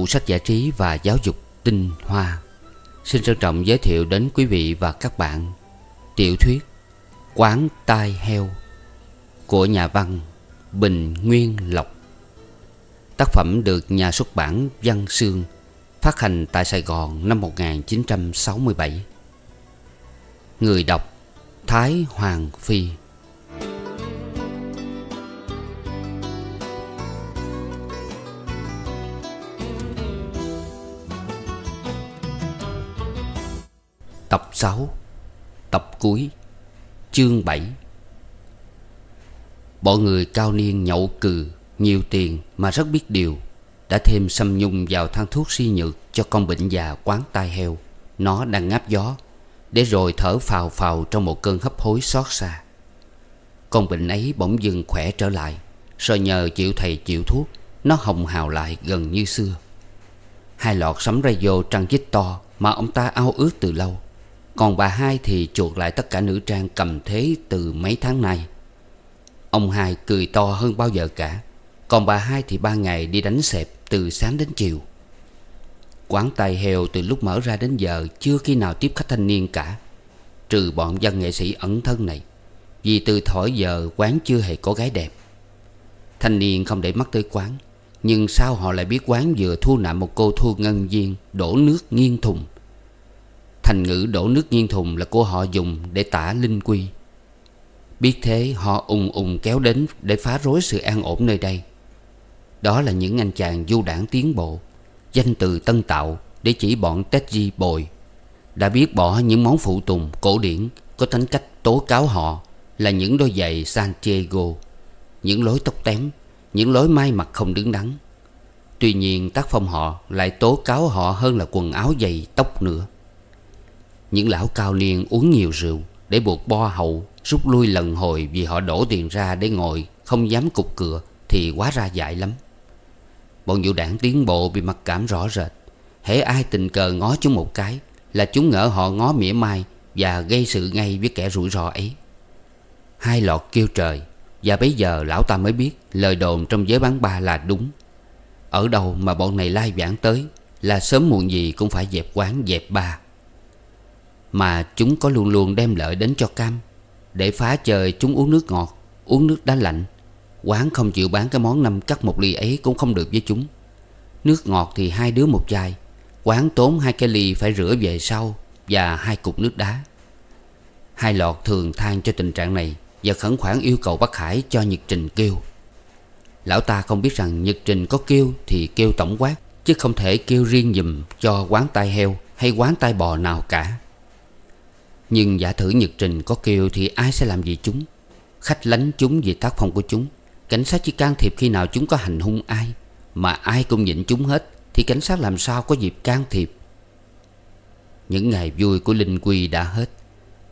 tủ sách giải trí và giáo dục tinh hoa. Xin trân trọng giới thiệu đến quý vị và các bạn Tiểu thuyết Quán tai heo Của nhà văn Bình Nguyên Lộc. Tác phẩm được nhà xuất bản Văn Sương Phát hành tại Sài Gòn năm 1967 Người đọc Thái Hoàng Phi. Tập 6 Tập cuối, Chương 7 Bọn người cao niên nhậu cừ, Nhiều tiền mà rất biết điều, Đã thêm xâm nhung vào thang thuốc suy nhược Cho con bệnh già quán tai heo. Nó đang ngáp gió, Để rồi thở phào phào trong một cơn hấp hối xót xa. Con bệnh ấy bỗng dưng khỏe trở lại, Rồi nhờ chịu thầy chịu thuốc, Nó hồng hào lại gần như xưa. Hai lọt sắm radio trăng chích to Mà ông ta ao ước từ lâu còn bà hai thì chuột lại tất cả nữ trang cầm thế từ mấy tháng nay. Ông hai cười to hơn bao giờ cả. Còn bà hai thì ba ngày đi đánh xẹp từ sáng đến chiều. Quán tài heo từ lúc mở ra đến giờ Chưa khi nào tiếp khách thanh niên cả. Trừ bọn dân nghệ sĩ ẩn thân này. Vì từ thổi giờ quán chưa hề có gái đẹp. Thanh niên không để mắt tới quán. Nhưng sao họ lại biết quán vừa thu nạp một cô thu ngân viên Đổ nước nghiêng thùng. Thành ngữ đổ nước nghiêng thùng là của họ dùng để tả linh quy. Biết thế, họ ùng ùng kéo đến để phá rối sự an ổn nơi đây. Đó là những anh chàng du đảng tiến bộ, Danh từ tân tạo để chỉ bọn Tết Di bồi. Đã biết bỏ những món phụ tùng cổ điển, Có tính cách tố cáo họ Là những đôi giày Santiago Những lối tóc tém, Những lối mai mặt không đứng đắn. Tuy nhiên, tác phong họ lại tố cáo họ hơn là quần áo giày tóc nữa những lão cao niên uống nhiều rượu Để buộc bo hậu Rút lui lần hồi vì họ đổ tiền ra để ngồi, Không dám cục cửa Thì quá ra dại lắm. Bọn vũ đảng tiến bộ bị mặc cảm rõ rệt. Hễ ai tình cờ ngó chúng một cái Là chúng ngỡ họ ngó mỉa mai Và gây sự ngay với kẻ rủi ro ấy. Hai lọt kêu trời Và bây giờ lão ta mới biết Lời đồn trong giới bán ba là đúng. Ở đâu mà bọn này lai vãng tới Là sớm muộn gì cũng phải dẹp quán, dẹp ba mà chúng có luôn luôn đem lợi đến cho cam. Để phá trời chúng uống nước ngọt, Uống nước đá lạnh. Quán không chịu bán cái món năm cắt một ly ấy Cũng không được với chúng. Nước ngọt thì hai đứa một chai, Quán tốn hai cái ly phải rửa về sau Và hai cục nước đá. Hai lọt thường than cho tình trạng này Và khẩn khoản yêu cầu bác Hải cho Nhật Trình kêu. Lão ta không biết rằng Nhật Trình có kêu Thì kêu tổng quát, Chứ không thể kêu riêng dùm cho quán tai heo Hay quán tai bò nào cả nhưng giả thử Nhật Trình có kêu thì ai sẽ làm gì chúng? Khách lánh chúng vì tác phong của chúng. Cảnh sát chỉ can thiệp khi nào chúng có hành hung ai. Mà ai cũng nhịn chúng hết, Thì cảnh sát làm sao có dịp can thiệp? Những ngày vui của Linh Quy đã hết.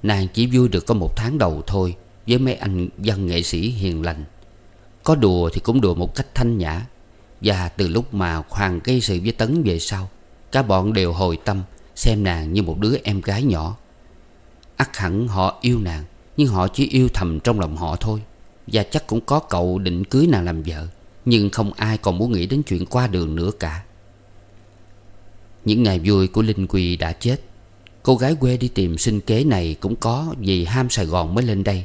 Nàng chỉ vui được có một tháng đầu thôi, Với mấy anh văn nghệ sĩ hiền lành. Có đùa thì cũng đùa một cách thanh nhã. Và từ lúc mà Hoàng gây sự với Tấn về sau, Cả bọn đều hồi tâm Xem nàng như một đứa em gái nhỏ ắt hẳn họ yêu nàng, Nhưng họ chỉ yêu thầm trong lòng họ thôi. Và chắc cũng có cậu định cưới nàng làm vợ, Nhưng không ai còn muốn nghĩ đến chuyện qua đường nữa cả. Những ngày vui của Linh Quỳ đã chết. Cô gái quê đi tìm sinh kế này cũng có Vì ham Sài Gòn mới lên đây,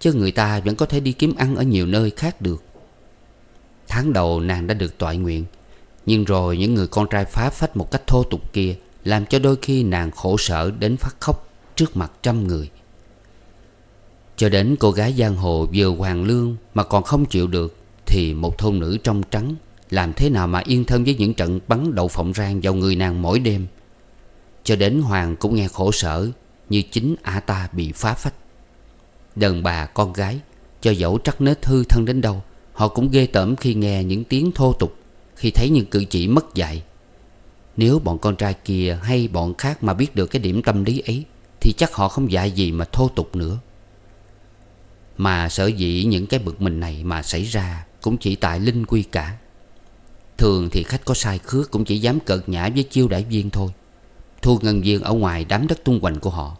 Chứ người ta vẫn có thể đi kiếm ăn ở nhiều nơi khác được. Tháng đầu nàng đã được toại nguyện, Nhưng rồi những người con trai phá phách một cách thô tục kia Làm cho đôi khi nàng khổ sở đến phát khóc trước mặt trăm người. Cho đến cô gái giang hồ vừa hoàng lương mà còn không chịu được, Thì một thôn nữ trong trắng Làm thế nào mà yên thân với những trận bắn đậu phộng rang vào người nàng mỗi đêm? Cho đến Hoàng cũng nghe khổ sở Như chính ả ta bị phá phách. Đàn bà, con gái, Cho dẫu trắc nết hư thân đến đâu, Họ cũng ghê tởm khi nghe những tiếng thô tục, Khi thấy những cử chỉ mất dạy. Nếu bọn con trai kia hay bọn khác mà biết được cái điểm tâm lý ấy thì chắc họ không dạy gì mà thô tục nữa. Mà sở dĩ những cái bực mình này mà xảy ra Cũng chỉ tại linh quy cả. Thường thì khách có sai khước Cũng chỉ dám cợt nhã với chiêu đại viên thôi. Thu ngân viên ở ngoài đám đất tung quanh của họ.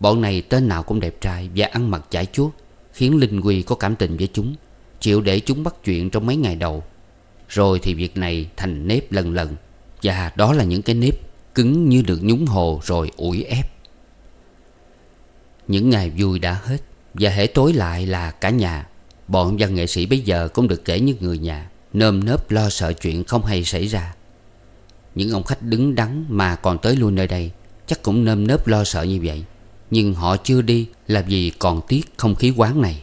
Bọn này tên nào cũng đẹp trai Và ăn mặc chải chuốt, Khiến Linh Quy có cảm tình với chúng, Chịu để chúng bắt chuyện trong mấy ngày đầu. Rồi thì việc này thành nếp lần lần, Và đó là những cái nếp Cứng như được nhúng hồ rồi ủi ép. Những ngày vui đã hết, Và hễ tối lại là cả nhà. Bọn văn nghệ sĩ bây giờ cũng được kể như người nhà, Nơm nớp lo sợ chuyện không hay xảy ra. Những ông khách đứng đắn mà còn tới luôn nơi đây, Chắc cũng nơm nớp lo sợ như vậy. Nhưng họ chưa đi là vì còn tiếc không khí quán này.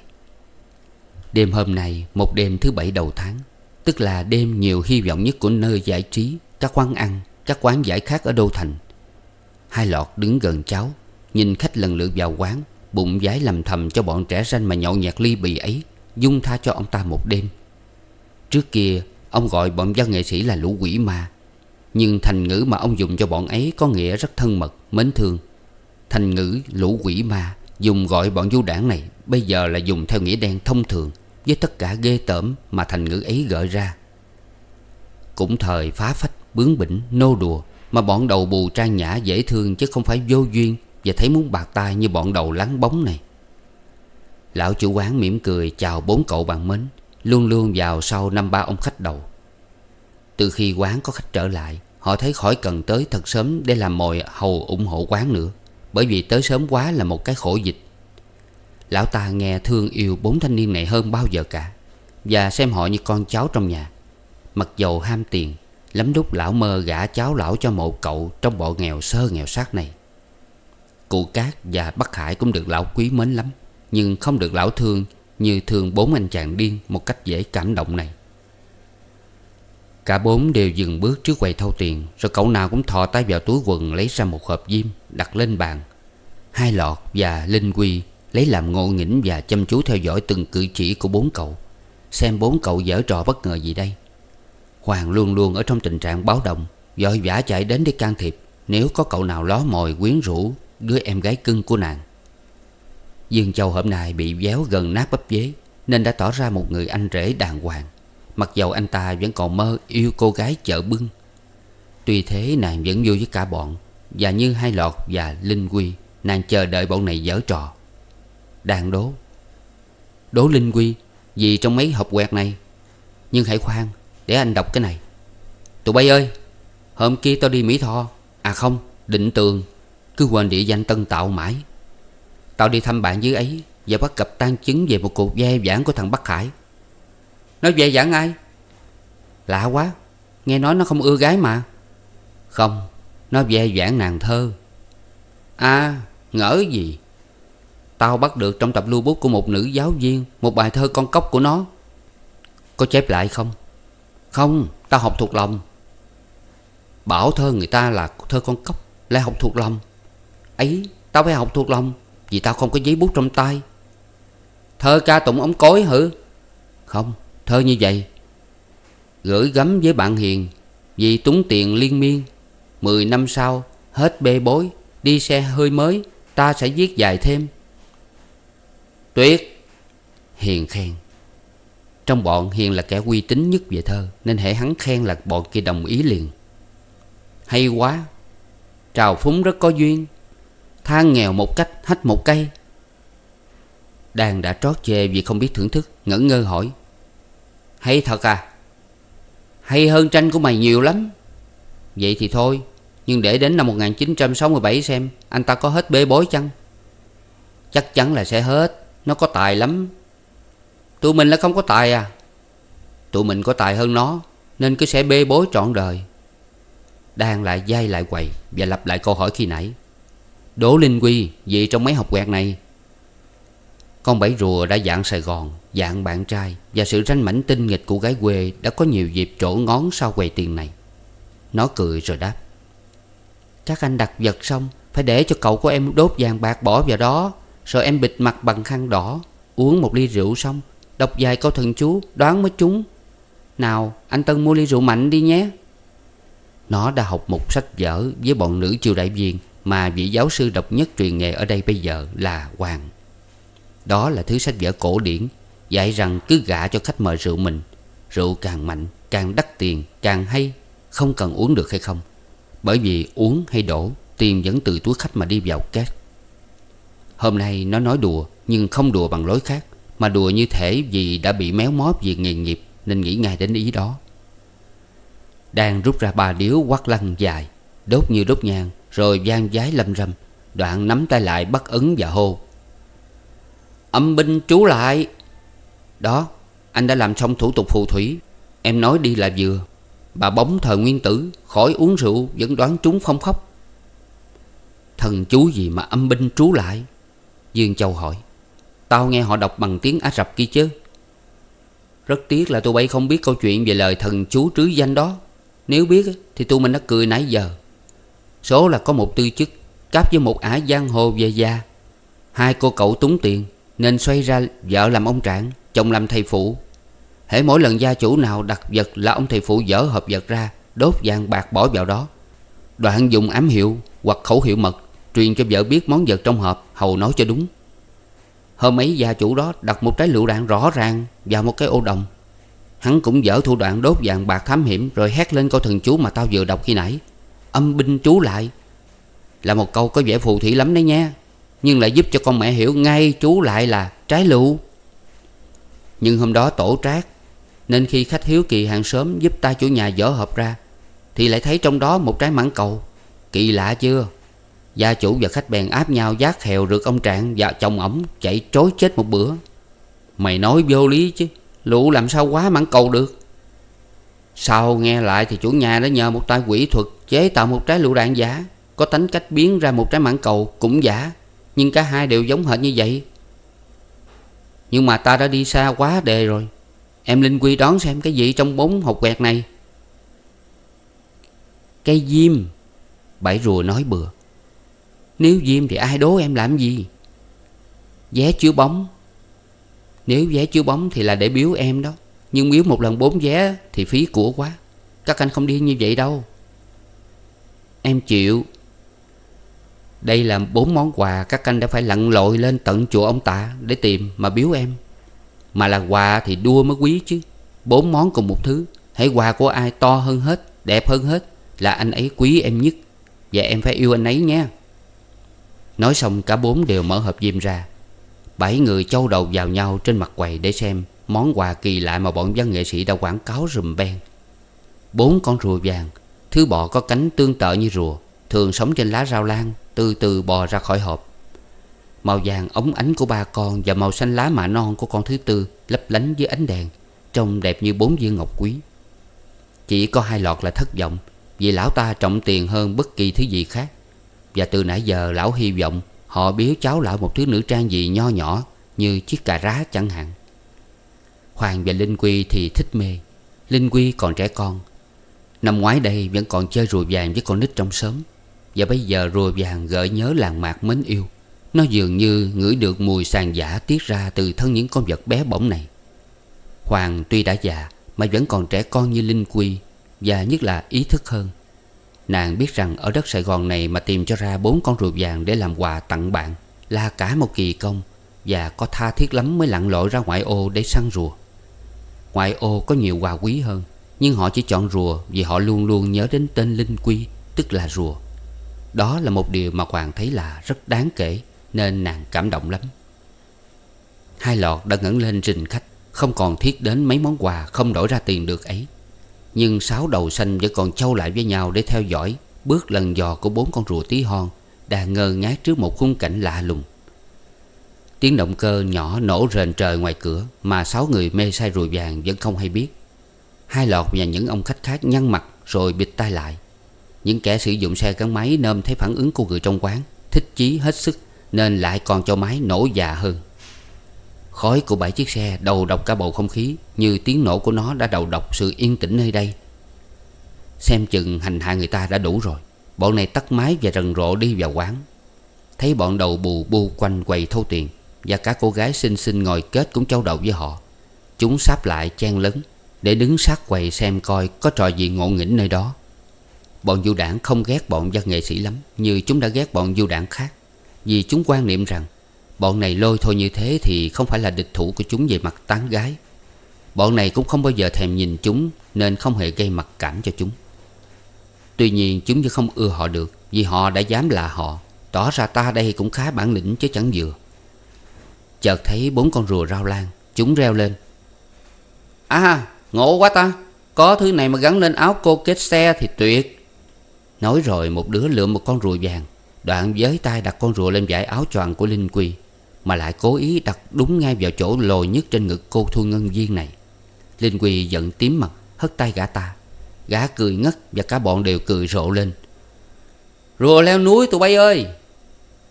Đêm hôm nay, một đêm thứ bảy đầu tháng, Tức là đêm nhiều hy vọng nhất của nơi giải trí, Các quán ăn, Các quán giải khác ở Đô Thành. Hai lọt đứng gần cháu Nhìn khách lần lượt vào quán Bụng giái lầm thầm cho bọn trẻ ranh mà nhậu nhạt ly bì ấy Dung tha cho ông ta một đêm. Trước kia Ông gọi bọn văn nghệ sĩ là lũ quỷ ma. Nhưng thành ngữ mà ông dùng cho bọn ấy Có nghĩa rất thân mật, mến thương. Thành ngữ lũ quỷ ma Dùng gọi bọn du đảng này Bây giờ là dùng theo nghĩa đen thông thường Với tất cả ghê tởm mà thành ngữ ấy gợi ra. Cũng thời phá phách, bướng bỉnh, nô đùa Mà bọn đầu bù trang nhã dễ thương Chứ không phải vô duyên và thấy muốn bạc tai như bọn đầu lắng bóng này. Lão chủ quán mỉm cười chào bốn cậu bạn mến, Luôn luôn vào sau năm ba ông khách đầu. Từ khi quán có khách trở lại, Họ thấy khỏi cần tới thật sớm Để làm mồi hầu ủng hộ quán nữa, Bởi vì tới sớm quá là một cái khổ dịch. Lão ta nghe thương yêu bốn thanh niên này hơn bao giờ cả, Và xem họ như con cháu trong nhà. Mặc dầu ham tiền, Lắm lúc lão mơ gả cháu lão cho một cậu Trong bộ nghèo sơ nghèo sát này. Cụ Cát và Bắc Hải cũng được lão quý mến lắm, Nhưng không được lão thương Như thương bốn anh chàng điên Một cách dễ cảm động này. Cả bốn đều dừng bước trước quầy thâu tiền, Rồi cậu nào cũng thò tay vào túi quần Lấy ra một hộp diêm đặt lên bàn. Hai lọt và Linh Quy Lấy làm ngộ nghĩnh và chăm chú theo dõi từng cử chỉ của bốn cậu, Xem bốn cậu dở trò bất ngờ gì đây. Hoàng luôn luôn ở trong tình trạng báo động, Vội vã chạy đến để can thiệp, Nếu có cậu nào ló mồi quyến rũ Đứa em gái cưng của nàng. Dương Châu hôm nay bị véo gần nát bắp dế, Nên đã tỏ ra một người anh rể đàng hoàng. Mặc dầu anh ta vẫn còn mơ yêu cô gái chợ bưng. Tuy thế, nàng vẫn vui với cả bọn, Và như hai lọt và Linh Quy, Nàng chờ đợi bọn này dở trò. Đang đố. Đố Linh Quy, Vì trong mấy hộp quẹt này. Nhưng hãy khoan, Để anh đọc cái này. Tụi bay ơi, Hôm kia tao đi Mỹ Tho. À không, Định tường. Cứ quên địa danh tân tạo mãi. Tao đi thăm bạn dưới ấy Và bắt gặp tan chứng về một cuộc ve vãn của thằng Bắc Hải. Nó ve vãn ai? Lạ quá, Nghe nói nó không ưa gái mà. Không, Nó ve vãn nàng thơ. À ngỡ gì? Tao bắt được trong tập lưu bút của một nữ giáo viên, Một bài thơ con cốc của nó. Có chép lại không? Không, Tao học thuộc lòng. Bảo thơ người ta là thơ con cốc Lại học thuộc lòng. Ấy, Tao phải học thuộc lòng, Vì tao không có giấy bút trong tay. Thơ ca tụng ống cối hử? Không, Thơ như vậy. Gửi gắm với bạn hiền, Vì túng tiền liên miên. Mười năm sau, Hết bê bối, Đi xe hơi mới, Ta sẽ viết dài thêm. Tuyệt Hiền khen. Trong bọn Hiền là kẻ uy tín nhất về thơ, Nên hễ hắn khen là bọn kia đồng ý liền. Hay quá. Trào phúng rất có duyên. Than nghèo một cách hách một cây. Đàn đã trót chê vì không biết thưởng thức Ngẩn ngơ hỏi, Hay thật à? Hay hơn tranh của mày nhiều lắm. Vậy thì thôi, Nhưng để đến năm 1967 xem, Anh ta có hết bê bối chăng? Chắc chắn là sẽ hết, Nó có tài lắm. Tụi mình là không có tài à? Tụi mình có tài hơn nó, Nên cứ sẽ bê bối trọn đời. Đang lại dây lại quầy Và lặp lại câu hỏi khi nãy. Đỗ Linh Quy Vì trong mấy học quẹt này. Con bảy rùa đã dạng Sài Gòn Dạng bạn trai Và sự ranh mảnh tinh nghịch của gái quê Đã có nhiều dịp trổ ngón sau quầy tiền này. Nó cười rồi đáp, Các anh đặt vật xong, Phải để cho cậu của em đốt vàng bạc bỏ vào đó, Rồi em bịt mặt bằng khăn đỏ, Uống một ly rượu xong, Đọc vài câu thần chú, đoán mới trúng. Nào, anh Tân mua ly rượu mạnh đi nhé. Nó đã học một sách vở Với bọn nữ triều đại viên mà vị giáo sư độc nhất truyền nghề ở đây bây giờ là Hoàng. Đó là thứ sách vở cổ điển, Dạy rằng cứ gả cho khách mời rượu mình, Rượu càng mạnh, Càng đắt tiền, Càng hay, Không cần uống được hay không. Bởi vì uống hay đổ, Tiền vẫn từ túi khách mà đi vào két. Hôm nay nó nói đùa, Nhưng không đùa bằng lối khác, Mà đùa như thể vì đã bị méo mó vì nghề nghiệp Nên nghĩ ngay đến ý đó. Đang rút ra ba điếu quát lăn dài, Đốt như đốt nhang rồi gian giái lâm râm, Đoạn nắm tay lại bắt ứng và hô. Âm binh trú lại. Đó, Anh đã làm xong thủ tục phù thủy. Em nói đi là vừa. Bà bóng thời nguyên tử, Khỏi uống rượu, vẫn đoán trúng phong khóc. Thần chú gì mà âm binh trú lại? Dương Châu hỏi. Tao nghe họ đọc bằng tiếng Ả Rập kia chứ. Rất tiếc là tụi bay không biết câu chuyện về lời thần chú trứ danh đó. Nếu biết thì tụi mình đã cười nãy giờ. Số là có một tư chức Cáp với một ả giang hồ về già. Hai cô cậu túng tiền, Nên xoay ra vợ làm ông trạng Chồng làm thầy phụ. Hễ mỗi lần gia chủ nào đặt vật là ông thầy phụ dở hộp vật ra, Đốt vàng bạc bỏ vào đó. Đoạn dùng ám hiệu hoặc khẩu hiệu mật, Truyền cho vợ biết món vật trong hộp, Hầu nói cho đúng. Hôm ấy gia chủ đó đặt một trái lựu đạn rõ ràng Vào một cái ô đồng. Hắn cũng dở thủ đoạn đốt vàng bạc thám hiểm Rồi hét lên câu thần chú mà tao vừa đọc khi nãy. Âm binh chú lại. Là một câu có vẻ phù thủy lắm đấy nha Nhưng lại giúp cho con mẹ hiểu ngay chú lại là trái lựu. Nhưng hôm đó tổ trác, Nên khi khách hiếu kỳ hàng xóm giúp ta chủ nhà dỡ hộp ra, Thì lại thấy trong đó một trái mãng cầu, Kỳ lạ chưa? Gia chủ và khách bèn áp nhau giác hèo rượt ông Trạng và chồng ổng chạy trối chết một bữa. Mày nói vô lý chứ Lũ làm sao quá mãn cầu được? Sau nghe lại thì chủ nhà đã nhờ một tay quỷ thuật Chế tạo một trái lựu đạn giả. Có tính cách biến ra một trái mãn cầu cũng giả. Nhưng cả hai đều giống hệt như vậy. Nhưng mà ta đã đi xa quá đề rồi. Em Linh Quy đón xem cái gì trong bốn hộp quẹt này. Cây diêm. Bảy rùa nói bừa. Nếu diêm thì ai đố em làm gì? Vé chiếu bóng. Nếu vé chiếu bóng thì là để biếu em đó. Nhưng biếu một lần bốn vé Thì phí của quá. Các anh không đi như vậy đâu. Em chịu. Đây là bốn món quà Các anh đã phải lặn lội lên tận chùa ông tạ Để tìm mà biếu em. Mà là quà thì đua mới quý chứ. Bốn món cùng một thứ. Hãy quà của ai to hơn hết, Đẹp hơn hết Là anh ấy quý em nhất. Và em phải yêu anh ấy nha. Nói xong cả bốn đều mở hộp diêm ra. Bảy người châu đầu vào nhau trên mặt quầy để xem. Món quà kỳ lạ mà bọn văn nghệ sĩ đã quảng cáo rùm beng. Bốn con rùa vàng, Thứ bọ có cánh tương tự như rùa, Thường sống trên lá rau lan, Từ từ bò ra khỏi hộp. Màu vàng ống ánh của ba con Và màu xanh lá mạ non của con thứ tư Lấp lánh dưới ánh đèn, Trông đẹp như bốn viên ngọc quý. Chỉ có hai lọt là thất vọng, Vì lão ta trọng tiền hơn bất kỳ thứ gì khác. Và từ nãy giờ lão hy vọng Họ biếu cháu lão một thứ nữ trang gì nho nhỏ Như chiếc cà rá chẳng hạn. Hoàng và Linh Quy thì thích mê. Linh Quy còn trẻ con. Năm ngoái đây vẫn còn chơi rùa vàng với con nít trong xóm. Và bây giờ rùa vàng gợi nhớ làng mạc mến yêu. Nó dường như ngửi được mùi sàn giả tiết ra từ thân những con vật bé bỏng này. Hoàng tuy đã già, mà vẫn còn trẻ con như Linh Quy, Và nhất là ý thức hơn. Nàng biết rằng ở đất Sài Gòn này mà tìm cho ra bốn con rùa vàng để làm quà tặng bạn Là cả một kỳ công, Và có tha thiết lắm mới lặn lội ra ngoại ô để săn rùa. Ngoại ô có nhiều quà quý hơn, Nhưng họ chỉ chọn rùa vì họ luôn luôn nhớ đến tên Linh Quy, Tức là rùa. Đó là một điều mà Hoàng thấy là rất đáng kể, Nên nàng cảm động lắm. Hai lọt đã ngẩng lên trình khách, Không còn thiết đến mấy món quà không đổi ra tiền được ấy. Nhưng sáu đầu xanh vẫn còn trâu lại với nhau để theo dõi, Bước lần dò của bốn con rùa tí hon, Đang ngơ ngác trước một khung cảnh lạ lùng. Tiếng động cơ nhỏ nổ rền trời ngoài cửa Mà sáu người mê say rùi vàng vẫn không hay biết. Hai lọt và những ông khách khác nhăn mặt rồi bịt tay lại. Những kẻ sử dụng xe gắn máy nôm thấy phản ứng của người trong quán, Thích chí hết sức Nên lại còn cho máy nổ già hơn. Khói của bảy chiếc xe đầu độc cả bầu không khí Như tiếng nổ của nó đã đầu độc sự yên tĩnh nơi đây. Xem chừng hành hạ người ta đã đủ rồi. Bọn này tắt máy và rần rộ đi vào quán. Thấy bọn đầu bù bu quanh quầy thâu tiền. Và cả cô gái xinh xinh ngồi kết cũng châu đầu với họ. Chúng sáp lại chen lấn Để đứng sát quầy xem coi có trò gì ngộ nghĩnh nơi đó. Bọn du đảng không ghét bọn văn nghệ sĩ lắm, Như chúng đã ghét bọn du đảng khác. Vì chúng quan niệm rằng, Bọn này lôi thôi như thế thì không phải là địch thủ của chúng về mặt tán gái. Bọn này cũng không bao giờ thèm nhìn chúng, Nên không hề gây mặc cảm cho chúng. Tuy nhiên, chúng như không ưa họ được, Vì họ đã dám là họ. Tỏ ra ta đây cũng khá bản lĩnh chứ chẳng vừa. Chợt thấy bốn con rùa rao lan, Chúng reo lên. À ngộ quá ta. Có thứ này mà gắn lên áo cô kết xe thì tuyệt. Nói rồi một đứa lượm một con rùa vàng. Đoạn với tay đặt con rùa lên vải áo choàng của Linh Quy Mà lại cố ý đặt đúng ngay vào chỗ lồi nhất trên ngực cô Thu Ngân Viên này. Linh Quy giận tím mặt, hất tay gã ta. Gã cười ngất và cả bọn đều cười rộ lên. Rùa leo núi tụi bay ơi!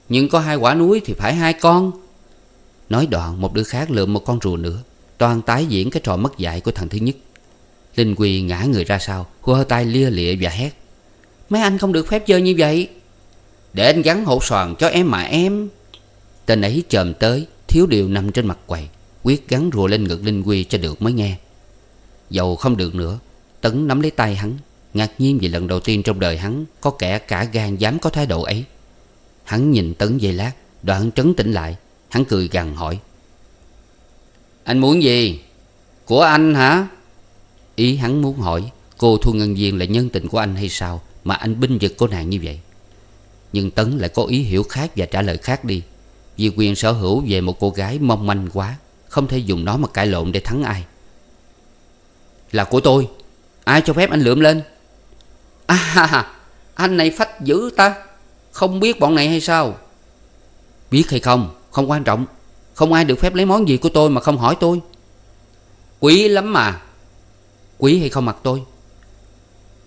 Nhưng có hai quả núi thì phải hai con. Nói đoạn, một đứa khác lượm một con rùa nữa. Toàn tái diễn cái trò mất dạy của thằng thứ nhất. Linh Quy ngã người ra sau hua tay lia lịa và hét. Mấy anh không được phép chơi như vậy. Để anh gắn hộ soàn cho em mà em. Tên ấy chồm tới, Thiếu điều nằm trên mặt quầy, Quyết gắn rùa lên ngực Linh Quy cho được mới nghe. Dầu không được nữa, Tấn nắm lấy tay hắn. Ngạc nhiên vì lần đầu tiên trong đời hắn Có kẻ cả gan dám có thái độ ấy. Hắn nhìn Tấn dây lát, Đoạn trấn tĩnh lại. Hắn cười gằn hỏi. Anh muốn gì? Của anh hả? Ý hắn muốn hỏi, Cô Thu Ngân Viên là nhân tình của anh hay sao Mà anh binh vực cô nàng như vậy? Nhưng Tấn lại có ý hiểu khác Và trả lời khác đi. Vì quyền sở hữu về một cô gái mong manh quá, Không thể dùng nó mà cãi lộn để thắng ai. Là của tôi. Ai cho phép anh lượm lên? À anh này phách dữ ta. Không biết bọn này hay sao? Biết hay không? Không quan trọng. Không ai được phép lấy món gì của tôi mà không hỏi tôi. Quý lắm mà. Quý hay không mặc tôi?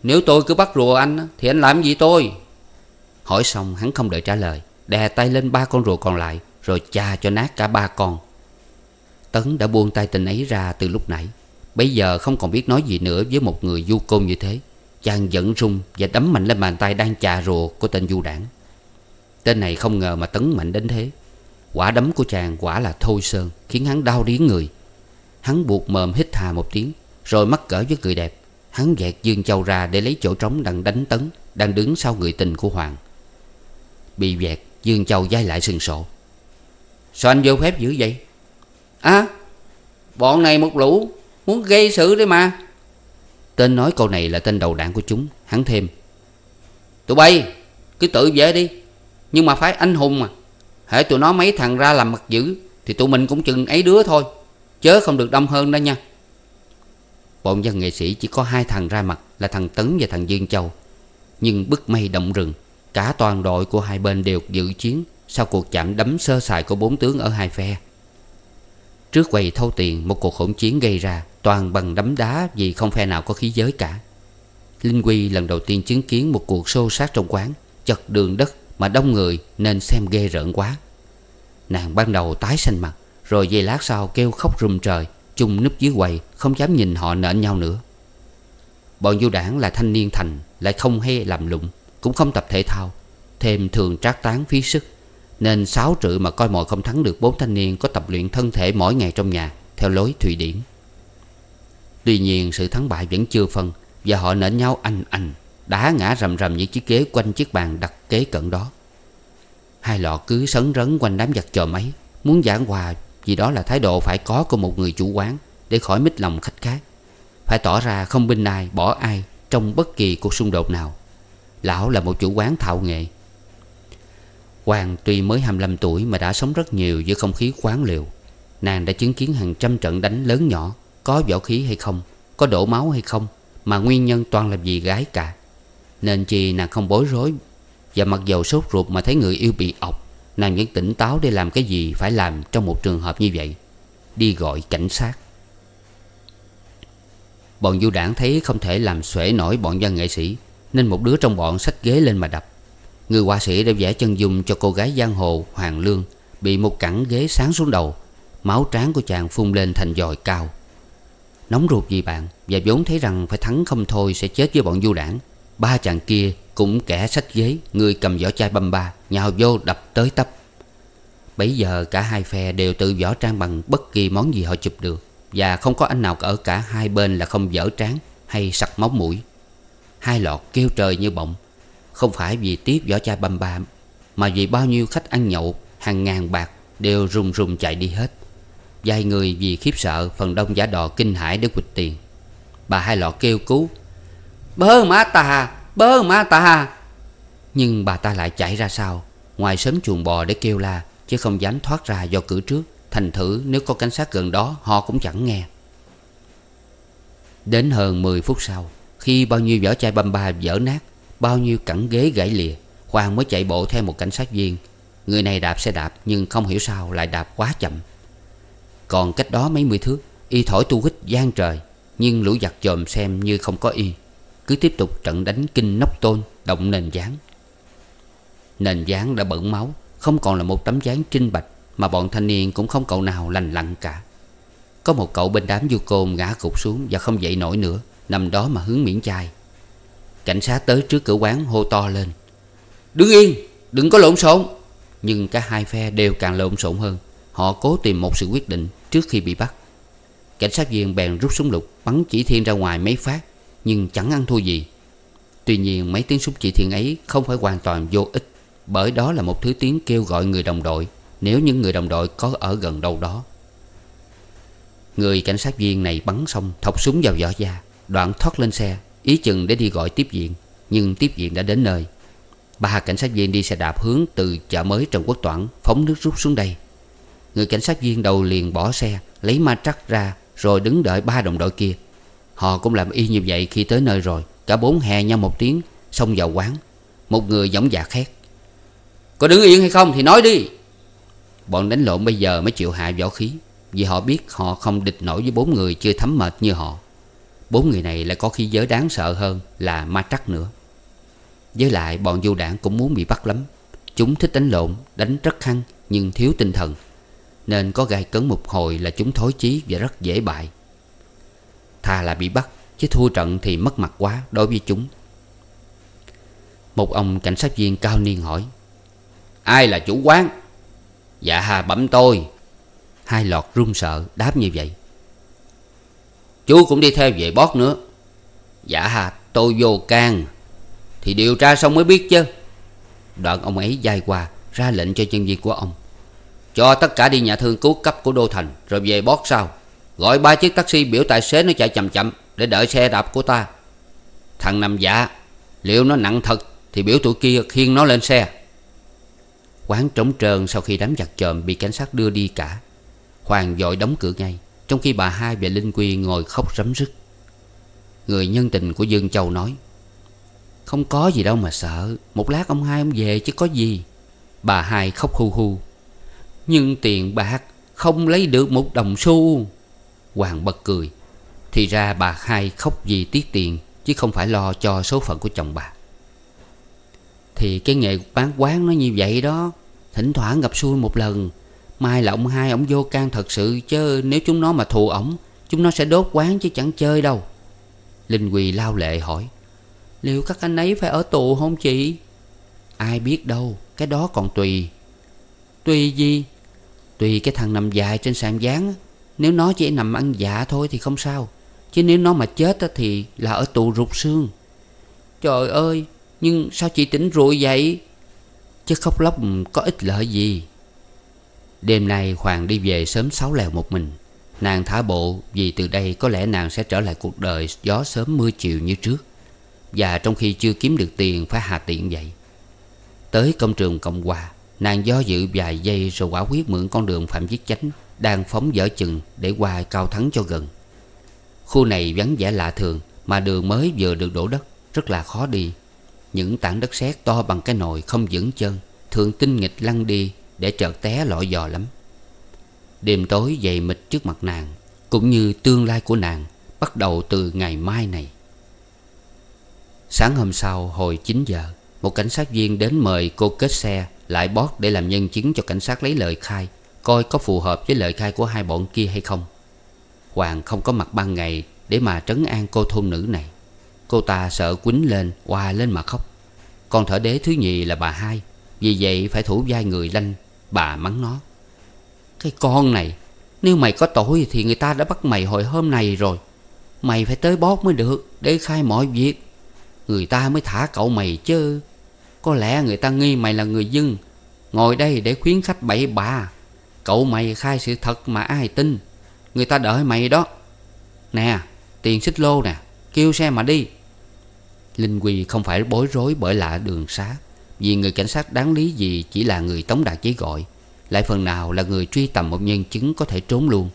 Nếu tôi cứ bắt rùa anh Thì anh làm gì tôi? Hỏi xong, hắn không đợi trả lời, Đè tay lên ba con rùa còn lại, Rồi chà cho nát cả ba con. Tấn đã buông tay tình ấy ra từ lúc nãy. Bây giờ không còn biết nói gì nữa Với một người du côn như thế. Chàng giận rung và đấm mạnh lên bàn tay đang chà rùa của tên du đảng. Tên này không ngờ mà tấn mạnh đến thế. Quả đấm của chàng quả là thôi sơn Khiến hắn đau điếng người. Hắn buộc mồm hít hà một tiếng, Rồi mắc cỡ với người đẹp. Hắn dẹt Dương Châu ra để lấy chỗ trống đang đánh tấn, Đang đứng sau người tình của Hoàng. Bị vẹt Dương Châu dai lại sừng sộ. Sao anh vô phép dữ vậy? À Bọn này một lũ, Muốn gây sự đấy mà. Tên nói câu này là tên đầu đạn của chúng, Hắn thêm. Tụi bay, cứ tự về đi, Nhưng mà phải anh hùng mà. Hãy tụi nó mấy thằng ra làm mặt dữ, Thì tụi mình cũng chừng ấy đứa thôi, Chớ không được đông hơn đó nha. Bọn dân nghệ sĩ chỉ có hai thằng ra mặt Là thằng Tấn và thằng Dương Châu. Nhưng bức mây động rừng, Cả toàn đội của hai bên đều dự chiến Sau cuộc chạm đấm sơ sài của bốn tướng ở hai phe. Trước quầy thâu tiền, Một cuộc hỗn chiến gây ra Toàn bằng đấm đá vì không phe nào có khí giới cả. Linh Quy lần đầu tiên chứng kiến một cuộc xô sát trong quán, Chật đường đất mà đông người nên xem ghê rợn quá. Nàng ban đầu tái xanh mặt, Rồi giây lát sau kêu khóc rùm trời, Chung núp dưới quầy, Không dám nhìn họ nện nhau nữa. Bọn du đảng là thanh niên thành, Lại không hay làm lụng, Cũng không tập thể thao, Thêm thường trác tán phí sức, Nên sáu trự mà coi mọi không thắng được bốn thanh niên Có tập luyện thân thể mỗi ngày trong nhà, Theo lối Thụy Điển. Tuy nhiên sự thắng bại vẫn chưa phân, Và họ nện nhau anh anh. Đá ngã rầm rầm những chiếc ghế quanh chiếc bàn đặt kế cận đó. Hai lọ cứ sấn rấn quanh đám giặc chờ máy Muốn giảng hòa vì đó là thái độ phải có của một người chủ quán Để khỏi mít lòng khách khác. Phải tỏ ra không binh ai, bỏ ai Trong bất kỳ cuộc xung đột nào. Lão là một chủ quán thạo nghệ. Hoàng tuy mới 25 tuổi Mà đã sống rất nhiều giữa không khí quán liều. Nàng đã chứng kiến hàng trăm trận đánh lớn nhỏ, Có võ khí hay không, Có đổ máu hay không, Mà nguyên nhân toàn là vì gái cả. Nên chi nàng không bối rối. Và mặc dầu sốt ruột mà thấy người yêu bị ọc, Nàng vẫn tỉnh táo để làm cái gì phải làm trong một trường hợp như vậy. Đi gọi cảnh sát. Bọn du đảng thấy không thể làm xuể nổi bọn văn nghệ sĩ, Nên một đứa trong bọn xách ghế lên mà đập. Người họa sĩ đã vẽ chân dung cho cô gái giang hồ Hoàng Lương, Bị một cẳng ghế sáng xuống đầu, Máu trán của chàng phun lên thành dòi cao. Nóng ruột vì bạn, Và vốn thấy rằng phải thắng không thôi Sẽ chết với bọn du đảng. Ba chàng kia cũng kẻ sách ghế Người cầm vỏ chai băm ba, Nhào vô đập tới tấp. Bấy giờ cả hai phe đều tự võ trang bằng bất kỳ món gì họ chụp được, Và không có anh nào ở cả hai bên là không dở trán hay sặc móng mũi. Hai lọt kêu trời như bọng Không phải vì tiếp vỏ chai băm ba, Mà vì bao nhiêu khách ăn nhậu, Hàng ngàn bạc đều rùng rùng chạy đi hết. Vài người vì khiếp sợ, Phần đông giả đò kinh hãi để quịch tiền. Bà hai lọ kêu cứu Bơ má tà Bơ má tà Nhưng bà ta lại chạy ra sau, Ngoài sớm chuồng bò để kêu la, Chứ không dám thoát ra do cửa trước. Thành thử nếu có cảnh sát gần đó, Họ cũng chẳng nghe. Đến hơn 10 phút sau, Khi bao nhiêu vỏ chai băm ba vỡ nát, Bao nhiêu cẳng ghế gãy lìa, Hoàng mới chạy bộ theo một cảnh sát viên. Người này đạp xe đạp, Nhưng không hiểu sao lại đạp quá chậm. Còn cách đó mấy mươi thước, Y thổi tu hít gian trời, Nhưng lũ giặc chồm xem như không có y. Cứ tiếp tục trận đánh kinh nóc tôn, Động nền gián. Nền gián đã bẩn máu, Không còn là một tấm gián trinh bạch Mà bọn thanh niên cũng không cậu nào lành lặn cả. Có một cậu bên đám du côn ngã cục xuống Và không dậy nổi nữa, Nằm đó mà hướng miễn chai. Cảnh sát tới trước cửa quán hô to lên. Đứng yên, Đừng có lộn xộn. Nhưng cả hai phe đều càng lộn xộn hơn. Họ cố tìm một sự quyết định trước khi bị bắt. Cảnh sát viên bèn rút súng lục, Bắn chỉ thiên ra ngoài mấy phát. Nhưng chẳng ăn thua gì. Tuy nhiên, mấy tiếng súng chỉ thiên ấy Không phải hoàn toàn vô ích, Bởi đó là một thứ tiếng kêu gọi người đồng đội, Nếu những người đồng đội có ở gần đâu đó. Người cảnh sát viên này bắn xong, Thọc súng vào vỏ da, Đoạn thoát lên xe, Ý chừng để đi gọi tiếp viện, Nhưng tiếp viện đã đến nơi. Ba cảnh sát viên đi xe đạp hướng từ chợ mới Trần Quốc Toản, Phóng nước rút xuống đây. Người cảnh sát viên đầu liền bỏ xe, Lấy ma trắc ra, Rồi đứng đợi ba đồng đội kia. Họ cũng làm y như vậy khi tới nơi rồi. Cả bốn hè nhau một tiếng Xông vào quán. Một người giống dạ khét. Có đứng yên hay không thì nói đi. Bọn đánh lộn bây giờ mới chịu hạ võ khí Vì họ biết họ không địch nổi với bốn người chưa thấm mệt như họ. Bốn người này lại có khí giới đáng sợ hơn là ma trắc nữa. Với lại bọn du đảng cũng muốn bị bắt lắm. Chúng thích đánh lộn, đánh rất hăng nhưng thiếu tinh thần Nên có gai cấn một hồi là chúng thối chí và rất dễ bại. Thà là bị bắt, Chứ thua trận thì mất mặt quá đối với chúng. Một ông cảnh sát viên cao niên hỏi, Ai là chủ quán? Dạ hà bẩm tôi. Hai lọt run sợ, đáp như vậy, Chú cũng đi theo về bót nữa. Dạ hà, tôi vô can, Thì điều tra xong mới biết chứ. Đoạn ông ấy dai qua, Ra lệnh cho nhân viên của ông, Cho tất cả đi nhà thương cứu cấp của Đô Thành, Rồi về bót sau. Gọi ba chiếc taxi biểu tài xế nó chạy chậm chậm Để đợi xe đạp của ta. Thằng nằm dạ Liệu nó nặng thật Thì biểu tụi kia khiêng nó lên xe. Quán trống trơn sau khi đám giặc chòm Bị cảnh sát đưa đi cả. Hoàng dội đóng cửa ngay, Trong khi bà hai và Linh Quy ngồi khóc rấm rứt. Người nhân tình của Dương Châu nói, Không có gì đâu mà sợ, Một lát ông hai ông về chứ có gì. Bà hai khóc hu hu, Nhưng tiền bạc Không lấy được một đồng xu. Hoàng bật cười. Thì ra bà hai khóc vì tiếc tiền, Chứ không phải lo cho số phận của chồng bà. Thì cái nghề bán quán nó như vậy đó, Thỉnh thoảng gặp xui một lần. Mai là ông hai, ông vô can thật sự, Chứ nếu chúng nó mà thù ổng, Chúng nó sẽ đốt quán chứ chẳng chơi đâu. Linh Quỳ lao lệ hỏi, Liệu các anh ấy phải ở tù không chị? Ai biết đâu, Cái đó còn tùy. Tùy gì? Tùy cái thằng nằm dài trên sàn gián nếu nó chỉ nằm ăn dạ thôi thì không sao. Chứ nếu nó mà chết thì là ở tù rụt xương. Trời ơi, Nhưng sao chị tỉnh rụi vậy? Chứ khóc lóc có ích lợi gì? Đêm nay Hoàng đi về sớm sáu lèo một mình. Nàng thả bộ vì từ đây có lẽ nàng sẽ trở lại cuộc đời gió sớm mưa chiều như trước. Và trong khi chưa kiếm được tiền phải hà tiện vậy. Tới công trường Cộng Hòa Nàng do dự vài giây rồi quả quyết mượn con đường Phạm Viết Chánh Đang phóng dở chừng để qua cao thắng cho gần. Khu này vắng vẻ lạ thường Mà đường mới vừa được đổ đất, Rất là khó đi. Những tảng đất sét to bằng cái nồi không vững chân Thường tinh nghịch lăn đi Để chợt té lọ dò lắm. Đêm tối dày mịt trước mặt nàng, Cũng như tương lai của nàng, Bắt đầu từ ngày mai này. Sáng hôm sau, hồi 9 giờ, Một cảnh sát viên đến mời cô kết xe lại bót để làm nhân chứng cho cảnh sát lấy lời khai, Coi có phù hợp với lời khai của hai bọn kia hay không. Hoàng không có mặt ban ngày Để mà trấn an cô thôn nữ này. Cô ta sợ quýnh lên Hòa lên mà khóc. Con thở đế thứ nhì là bà hai, Vì vậy phải thủ vai người lanh, Bà mắng nó. Cái con này, Nếu mày có tội thì người ta đã bắt mày hồi hôm này rồi. Mày phải tới bót mới được, Để khai mọi việc. Người ta mới thả cậu mày chứ. Có lẽ người ta nghi mày là người dân. Ngồi đây để khuyến khách bậy bạ. Cậu mày khai sự thật mà ai tin? Người ta đợi mày đó. Nè, tiền xích lô nè, Kêu xe mà đi. Linh Quy không phải bối rối bởi lạ đường xá, Vì người cảnh sát đáng lý gì Chỉ là người tống đạt giấy gọi, Lại phần nào là người truy tầm một nhân chứng Có thể trốn luôn.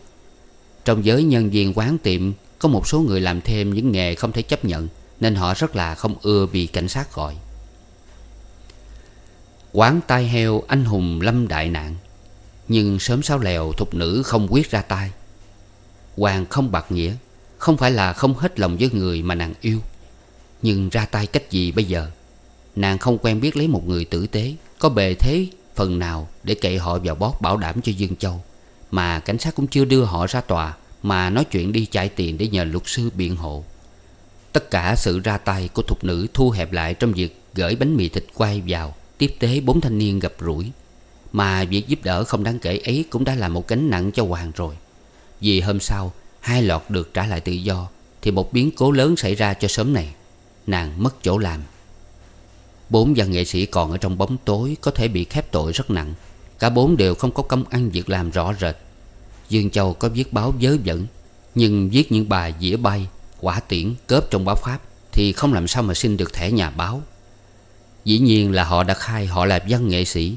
Trong giới nhân viên quán tiệm, Có một số người làm thêm những nghề không thể chấp nhận, Nên họ rất là không ưa vì cảnh sát gọi. Quán tai heo anh hùng lâm đại nạn. Nhưng sớm sáu lèo thục nữ không quyết ra tay. Hoàng không bạc nghĩa, Không phải là không hết lòng với người mà nàng yêu. Nhưng ra tay cách gì bây giờ? Nàng không quen biết lấy một người tử tế, Có bề thế phần nào để kệ họ vào bót bảo đảm cho Dương Châu. Mà cảnh sát cũng chưa đưa họ ra tòa, Mà nói chuyện đi chạy tiền để nhờ luật sư biện hộ. Tất cả sự ra tay của thục nữ thu hẹp lại trong việc gửi bánh mì thịt quay vào. Tiếp tế bốn thanh niên gặp rủi. Mà việc giúp đỡ không đáng kể ấy cũng đã là một gánh nặng cho Hoàng rồi. Vì hôm sau, hai lọt được trả lại tự do, Thì một biến cố lớn xảy ra cho sớm này. Nàng mất chỗ làm. Bốn văn nghệ sĩ còn ở trong bóng tối Có thể bị khép tội rất nặng. Cả bốn đều không có công ăn việc làm rõ rệt. Dương Châu có viết báo vớ dẫn Nhưng viết những bài dĩa bay, Quả tiễn cớp trong báo pháp Thì không làm sao mà xin được thẻ nhà báo. Dĩ nhiên là họ đã khai họ là văn nghệ sĩ.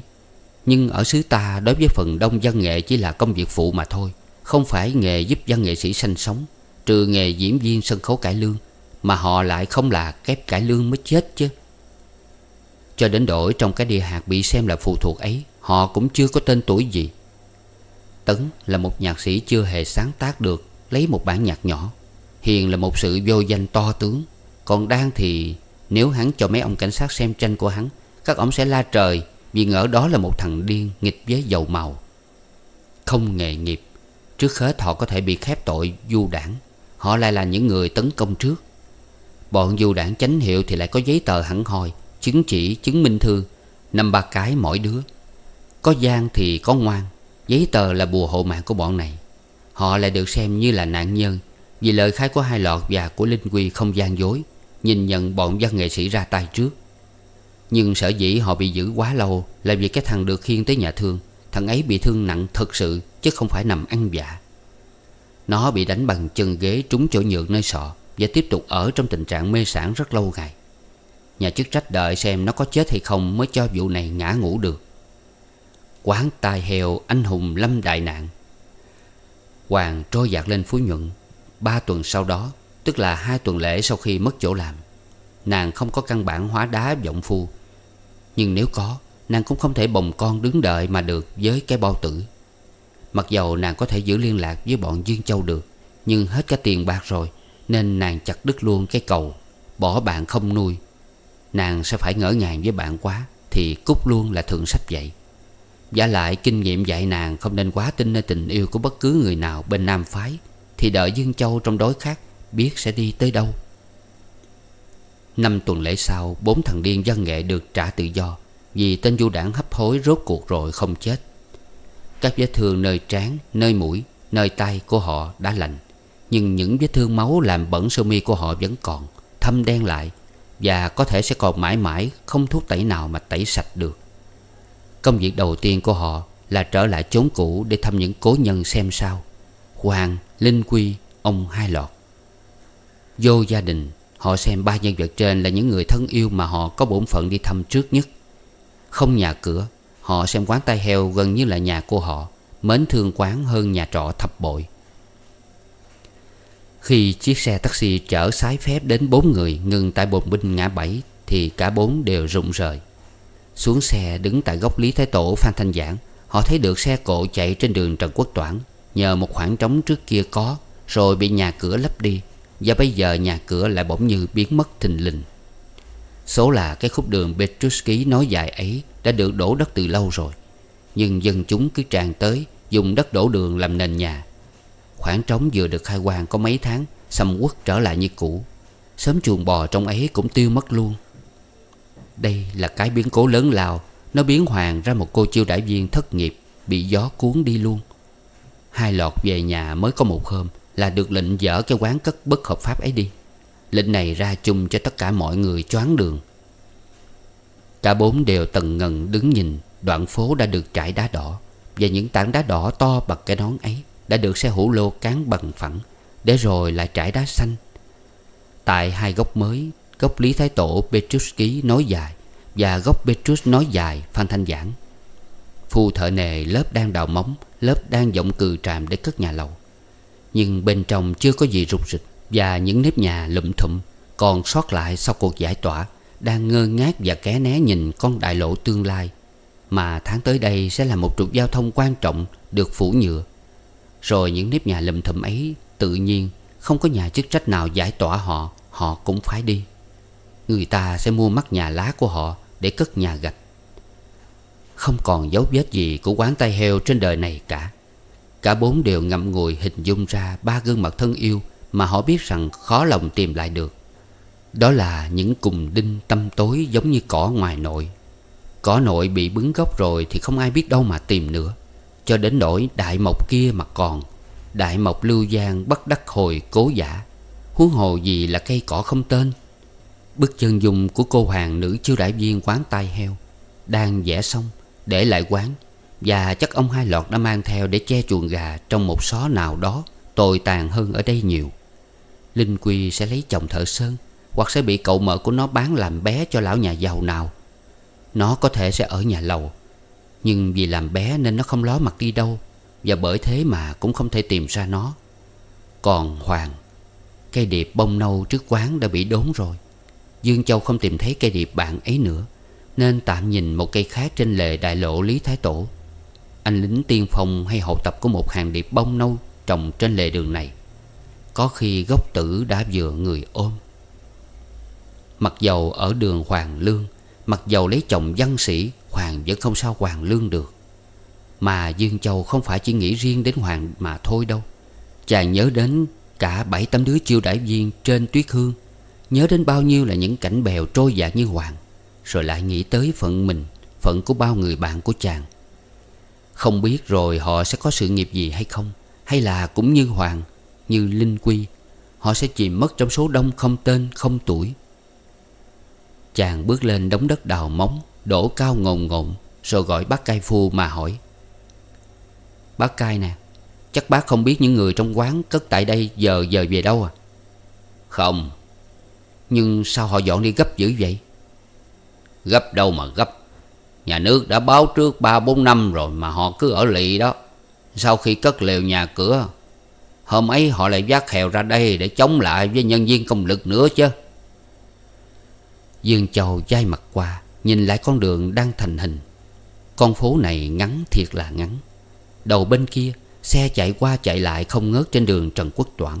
Nhưng ở xứ ta, đối với phần đông văn nghệ chỉ là công việc phụ mà thôi. Không phải nghề giúp văn nghệ sĩ sanh sống, Trừ nghề diễn viên sân khấu cải lương, Mà họ lại không là kép cải lương mới chết chứ. Cho đến đổi trong cái địa hạt bị xem là phụ thuộc ấy, Họ cũng chưa có tên tuổi gì. Tấn là một nhạc sĩ chưa hề sáng tác được, Lấy một bản nhạc nhỏ. Hiền là một sự vô danh to tướng. Còn Đan thì nếu hắn cho mấy ông cảnh sát xem tranh của hắn, Các ông sẽ la trời Vì ngỡ đó là một thằng điên nghịch với dầu màu. Không nghề nghiệp, Trước hết họ có thể bị khép tội du đảng. Họ lại là những người tấn công trước. Bọn du đảng chánh hiệu thì lại có giấy tờ hẳn hoi, Chứng chỉ, chứng minh thư, Năm ba cái mỗi đứa. Có gian thì có ngoan, Giấy tờ là bùa hộ mạng của bọn này. Họ lại được xem như là nạn nhân Vì lời khai của hai lọt và của Linh Quy không gian dối. Nhìn nhận bọn văn nghệ sĩ ra tay trước. Nhưng sở dĩ họ bị giữ quá lâu Là vì cái thằng được khiêng tới nhà thương. Thằng ấy bị thương nặng thật sự, Chứ không phải nằm ăn vạ. Nó bị đánh bằng chân ghế trúng chỗ nhượng nơi sọ Và tiếp tục ở trong tình trạng mê sản rất lâu ngày. Nhà chức trách đợi xem nó có chết hay không Mới cho vụ này ngã ngủ được. Quán tai heo anh hùng lâm đại nạn. Hoàng trôi dạt lên Phú Nhuận. Ba tuần sau đó Tức là hai tuần lễ sau khi mất chỗ làm. Nàng không có căn bản hóa đá vọng phu. Nhưng nếu có, Nàng cũng không thể bồng con đứng đợi mà được Với cái bao tử. Mặc dầu nàng có thể giữ liên lạc với bọn Dương Châu được, Nhưng hết cả tiền bạc rồi, Nên nàng chặt đứt luôn cái cầu, Bỏ bạn không nuôi. Nàng sẽ phải ngỡ ngàng với bạn quá, Thì cút luôn là thượng sách vậy Giả lại kinh nghiệm dạy nàng Không nên quá tin nơi tình yêu của bất cứ người nào Bên Nam Phái, Thì đợi Dương Châu trong đối khác Biết sẽ đi tới đâu. Năm tuần lễ sau Bốn thằng điên dân nghệ được trả tự do Vì tên du đảng hấp hối rốt cuộc rồi không chết. Các vết thương nơi trán, nơi mũi, nơi tay của họ đã lành Nhưng những vết thương máu làm bẩn sơ mi của họ vẫn còn Thâm đen lại và có thể sẽ còn mãi mãi Không thuốc tẩy nào mà tẩy sạch được. Công việc đầu tiên của họ Là trở lại chốn cũ Để thăm những cố nhân xem sao. Hoàng, Linh Quy, ông Hai Lọt. Vô gia đình, Họ xem ba nhân vật trên là những người thân yêu Mà họ có bổn phận đi thăm trước nhất. Không nhà cửa, Họ xem quán tay heo gần như là nhà của họ, Mến thương quán hơn nhà trọ thập bội. Khi chiếc xe taxi chở sái phép đến bốn người ngừng tại bồn binh ngã bảy Thì cả bốn đều rụng rời. Xuống xe đứng tại góc Lý Thái Tổ Phan Thanh Giảng, Họ thấy được xe cộ chạy trên đường Trần Quốc Toản, Nhờ một khoảng trống trước kia có, Rồi bị nhà cửa lấp đi. Và bây giờ nhà cửa lại bỗng như biến mất thình lình. Số là cái khúc đường Petruski nói dài ấy Đã được đổ đất từ lâu rồi. Nhưng dân chúng cứ tràn tới, Dùng đất đổ đường làm nền nhà. Khoảng trống vừa được khai quang có mấy tháng, Xâm quốc trở lại như cũ. Sớm chuồng bò trong ấy cũng tiêu mất luôn. Đây là cái biến cố lớn lao. Nó biến Hoàng ra một cô chiêu đại viên thất nghiệp, Bị gió cuốn đi luôn. Hai lọt về nhà mới có một hôm là được lệnh dỡ cái quán cất bất hợp pháp ấy đi. Lệnh này ra chung cho tất cả mọi người choáng đường. Cả bốn đều tần ngần đứng nhìn, Đoạn phố đã được trải đá đỏ, Và những tảng đá đỏ to bằng cái nón ấy đã được xe hủ lô cán bằng phẳng, Để rồi lại trải đá xanh. Tại hai góc mới, Góc Lý Thái Tổ Petruski nói dài Và góc Petrus nói dài, Phan Thanh Giảng. Phu thợ nề lớp đang đào móng, Lớp đang giọng cừ tràm để cất nhà lầu. Nhưng bên trong chưa có gì rục rịch Và những nếp nhà lụm thụm Còn sót lại sau cuộc giải tỏa, Đang ngơ ngác và ké né nhìn con đại lộ tương lai. Mà tháng tới đây sẽ là một trục giao thông quan trọng Được phủ nhựa. Rồi những nếp nhà lụm thụm ấy Tự nhiên không có nhà chức trách nào giải tỏa họ Họ cũng phải đi. Người ta sẽ mua mắt nhà lá của họ Để cất nhà gạch. Không còn dấu vết gì của quán tay heo trên đời này cả. Cả bốn đều ngậm ngùi hình dung ra Ba gương mặt thân yêu Mà họ biết rằng khó lòng tìm lại được. Đó là những cùng đinh tâm tối Giống như cỏ ngoài nội. Cỏ nội bị bứng gốc rồi Thì không ai biết đâu mà tìm nữa. Cho đến nỗi đại mộc kia mà còn, Đại mộc lưu giang bất đắc hồi cố giả, Huống hồ gì là cây cỏ không tên. Bức chân dung của cô hoàng nữ chiêu đại viên quán tai heo Đang vẽ xong Để lại quán. Và chắc ông Hai Lọt đã mang theo để che chuồng gà Trong một xó nào đó, Tồi tàn hơn ở đây nhiều. Linh Quy sẽ lấy chồng thợ sơn, Hoặc sẽ bị cậu mợ của nó bán làm bé cho lão nhà giàu nào. Nó có thể sẽ ở nhà lầu, Nhưng vì làm bé nên nó không ló mặt đi đâu, Và bởi thế mà cũng không thể tìm ra nó. Còn Hoàng, Cây điệp bông nâu trước quán đã bị đốn rồi. Dương Châu không tìm thấy cây điệp bạn ấy nữa, Nên tạm nhìn một cây khác trên lề đại lộ Lý Thái Tổ. Anh lính tiên phong hay hậu tập của một hàng điệp bông nâu Trồng trên lề đường này. Có khi gốc tử đã vừa người ôm. Mặc dầu ở đường Hoàng Lương, Mặc dầu lấy chồng văn sĩ, Hoàng vẫn không sao Hoàng Lương được. Mà Dương Châu không phải chỉ nghĩ riêng đến Hoàng mà thôi đâu. Chàng nhớ đến cả bảy tấm đứa chiêu đãi viên trên tuyết hương, Nhớ đến bao nhiêu là những cảnh bèo trôi dạt như Hoàng, Rồi lại nghĩ tới phận mình, Phận của bao người bạn của chàng. Không biết rồi họ sẽ có sự nghiệp gì hay không? Hay là cũng như Hoàng, Như Linh Quy, Họ sẽ chìm mất trong số đông không tên, không tuổi? Chàng bước lên đống đất đào móng, Đổ cao ngồn ngộn, Rồi gọi bác cai phu mà hỏi. Bác cai nè, Chắc bác không biết những người trong quán cất tại đây giờ giờ về đâu à? Không. Nhưng sao họ dọn đi gấp dữ vậy? Gấp đâu mà gấp? Nhà nước đã báo trước 3-4 năm rồi Mà họ cứ ở lì đó. Sau khi cất lều nhà cửa Hôm ấy họ lại vác hèo ra đây Để chống lại với nhân viên công lực nữa chứ. Dương Châu chai mặt qua Nhìn lại con đường đang thành hình. Con phố này ngắn thiệt là ngắn. Đầu bên kia Xe chạy qua chạy lại không ngớt trên đường Trần Quốc Toản.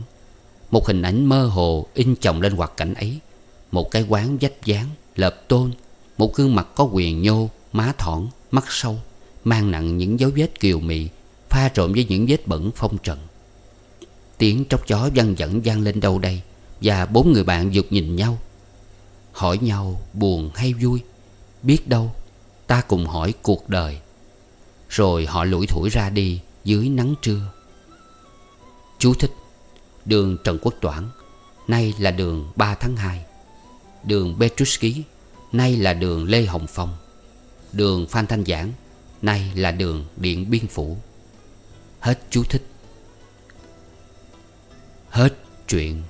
Một hình ảnh mơ hồ in chồng lên hoạt cảnh ấy. Một cái quán dách dáng, lợp tôn Một gương mặt có quyền nhô, má thỏn, mắt sâu Mang nặng những dấu vết kiều mị Pha trộn với những vết bẩn phong trần. Tiếng tróc chó văng vẳng vang lên đâu đây Và bốn người bạn giục nhìn nhau. Hỏi nhau buồn hay vui Biết đâu Ta cùng hỏi cuộc đời. Rồi họ lủi thủi ra đi dưới nắng trưa. Chú thích Đường Trần Quốc Toản Nay là đường 3 tháng 2 Đường Petruski Nay là đường Lê Hồng Phong. Đường Phan Thanh Giảng, Nay là đường Điện Biên Phủ. Hết chú thích. Hết chuyện.